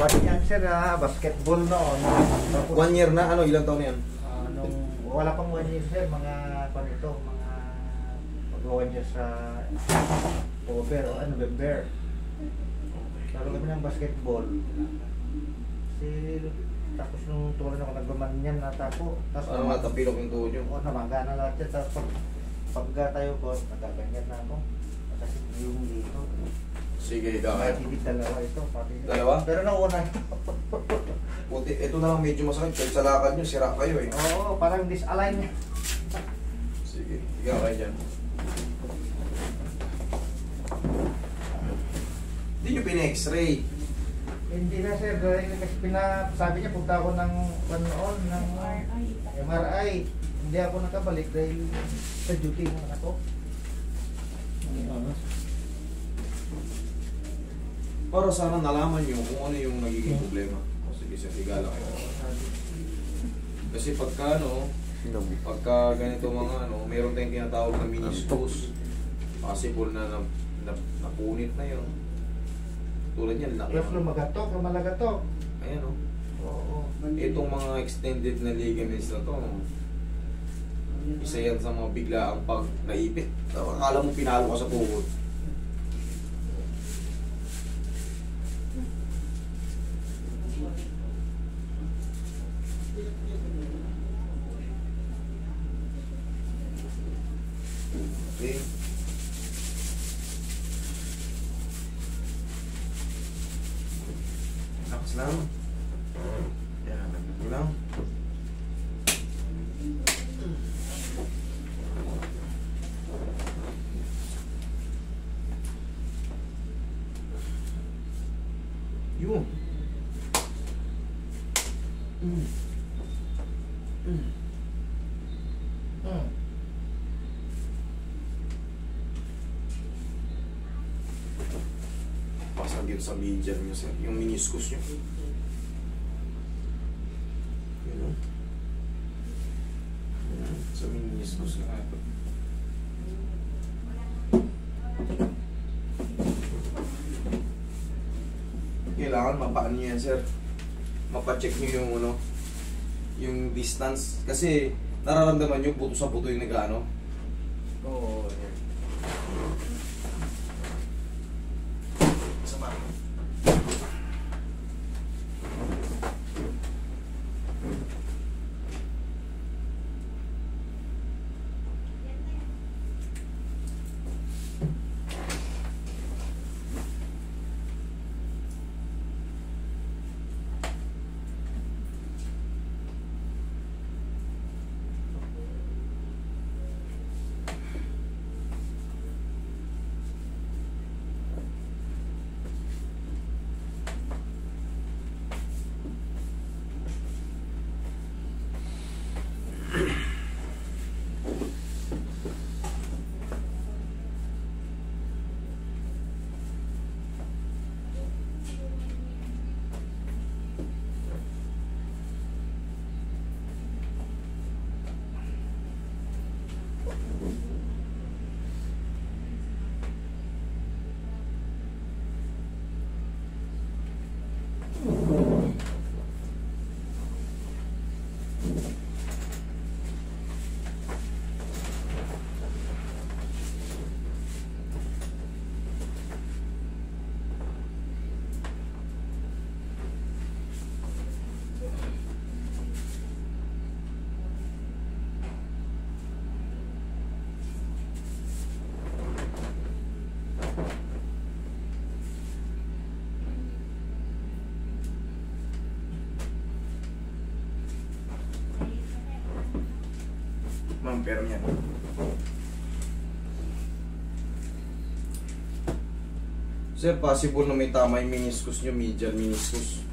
Pwede yan sir ah, basketball noon. Tapos, One year na, ano, ilang taon na yan? ah, nung, wala pang one year sir, mga pan ito, mga mag-one year sa October o ano, November. Laro kami ng basketball. Si, tapos nung tuwan ako nagbamanyan na ako. Tapos Ano matapilok yung tuhod nyo? Oo, namaga na lahat yan. Tapos pag, pagka tayo boss, nagaganyan na ako. Kasi yung dito. Sige, ikaw. May tibig dalawa ito. Pati, Dalawa? Pero nauna ito. Buti, ito na lang medyo masakit. Kahit sa lakad nyo, sira kayo eh. Oo, parang disalign. Sige, ikaw kayo dyan. Hindi nyo pina-x-ray. Hindi na sir, pina, sabi niya punta ako ng panoon ng MRI. Hindi ako nakabalik dahil sa duty na ako. Para sana nalaman nyo kung ano yung nagiging problema. O sige, sir, higa lang kayo. Kasi pagka ano, pagka ganito mga ano, meron tayong tinatawag na meniscus. Possible na, na, na napunit na yun. Tulad yan, laki. Plus lumagatok, lumalagatok. Ayan o. Oo. Itong mga extended na ligaments na to, isa yan sa mga biglaang pag naipit. Akala mo pinalo ka sa tuhod. Okay. Relax lang. Yan. Mm. Mm. Hmm. Pasag yun sa median nyo, sir. Yung meniscus nyo. Yun, oh. Sa meniscus nga ito. Kailangan mapaan nyo yan, sir. Mapacheck nyo yung ano, yung distance. Kasi nararamdaman nyo buto sa buto yung nag-ano. Oo. yan. Sama. Ma'am, pero yan. Sir, possible na may tama yung meniscus nyo, medial meniscus.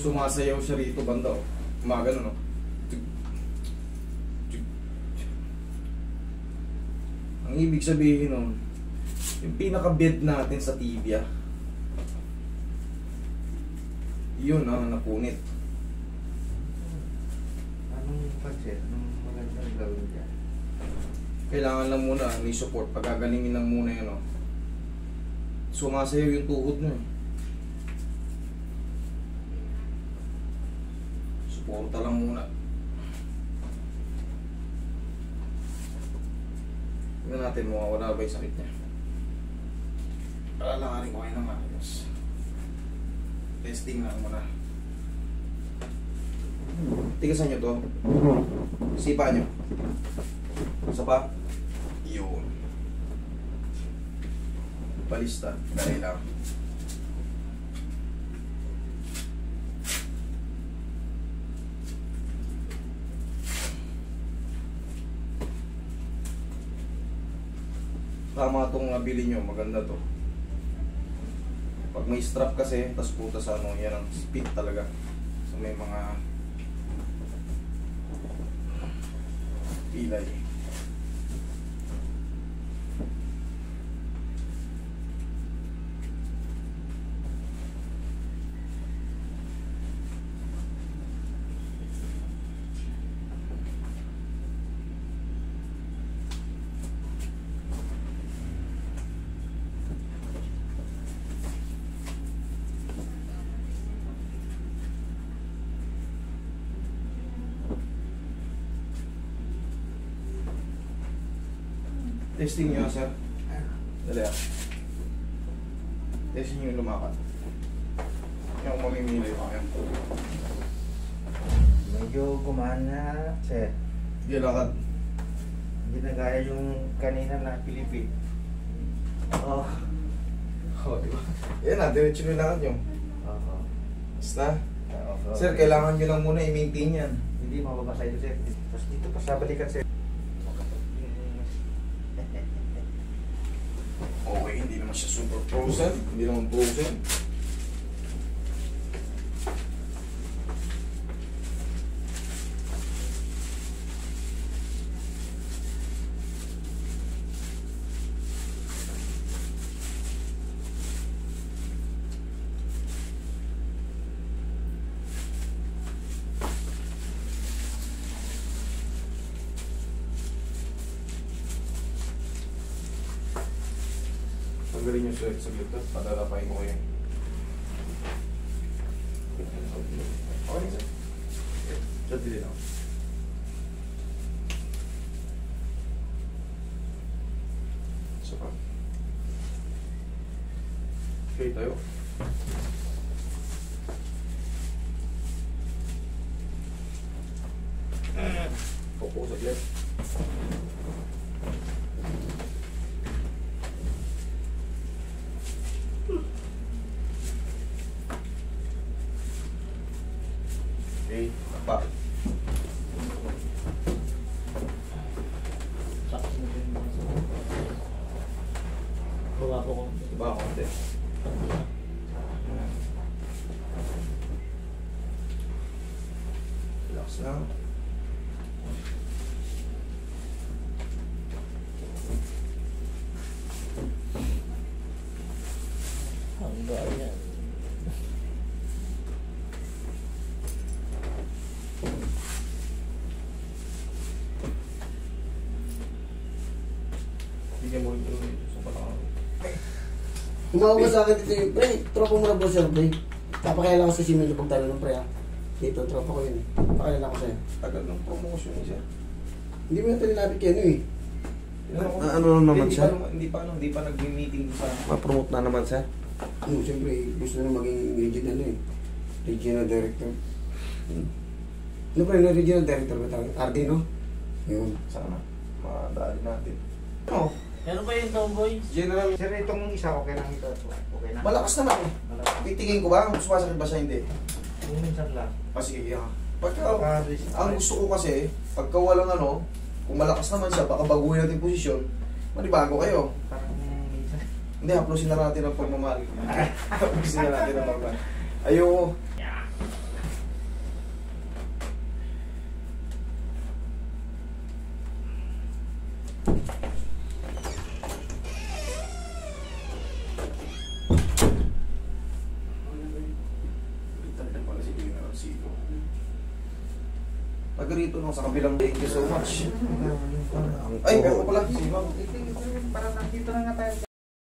Sumasayaw siya rito banda, oh. Gumagano, no? Ang ibig sabihin nun, yung pinaka-bed natin sa tibia, yun ang napunit. Anong pansin? Anong yung dyan. Kailangan lang muna, may support. Pagagalingin lang muna yun, oh. Sumasayaw yung tuhod mo, eh. Suporta lang muna. Tingnan natin mukha wala ba yung sakit niya. Alalaharin ko kayo ng maayos. Testing lang muna. Tigasan nyo to. Sipa nyo. Isa pa. Yun. Balista. Dali lang. Tama itong nabili nyo. Maganda to. Pag may strap kasi, tas puta sa ano, yan ang speed talaga. So may mga be like Testing nyo, sir. Dali ah. Testing nyo yung lumakad. Yung mamimili ko kayo. Medyo gumana, sir. Hindi lakad. Hindi na gaya yung kanina na Pilipin. Oh. Oo, di ba? Yan na, diretso yung lakad nyo. Oo. Basta. Sir, kailangan nyo lang muna i-maintain yan. Hindi mababasa ito, sir. Tapos dito pa sa balikat, sir. Okay, hindi naman siya super frozen. Hindi naman frozen. Tanggalin yung sweat sa glutot. Padalapain ko kayo. Okay, sir. Chat din ako. Isa pa. Okay, tayo. Popo sa Konti. Relax lang. hanggang yan. Bigyan mo rin ito dito sa balakang. Tumawag ka sa akin dito yung, pre, tropa mo na po sir, pre. Papakailan ko sa simento pag talo ng pre, ah. Dito, tropa ko yun. eh. Papakailan ko sa'yo. Tagal ng promotion niya. Hindi mo na ito nilapit kayo, ano eh. Ah, ano naman hindi siya? Pa, naman- hindi pa, ano, hindi pa nag-meeting sa... Ma-promote na naman sir. Ano, siyempre, gusto na maging regional, eh. Regional director. Hmm. Ano pre, na regional director ba tawag? RD, no? Yun. Sana. Madali natin. No, Ano ba yung tomboy? general. Sir, itong isa, okay lang ito. Okay na. Malakas naman eh. Malakas. Titingin ko ba? Sumasakit ba siya? Hindi. Kung minsan lang. Ah, sige, yeah. Pagka, ang gusto ko kasi, pagka walang ano, kung malakas naman siya, baka baguhin natin yung posisyon, manibago kayo. Parang minsan. Hindi, haplosin na natin ang pagmamahal. haplosin na natin ang pagmamahal. Ayoko. Talaga pala si General Sito. Rito no, sa kabilang thank you so much. Ay, meron ko pala. Si Ma'am. Parang nandito na nga tayo.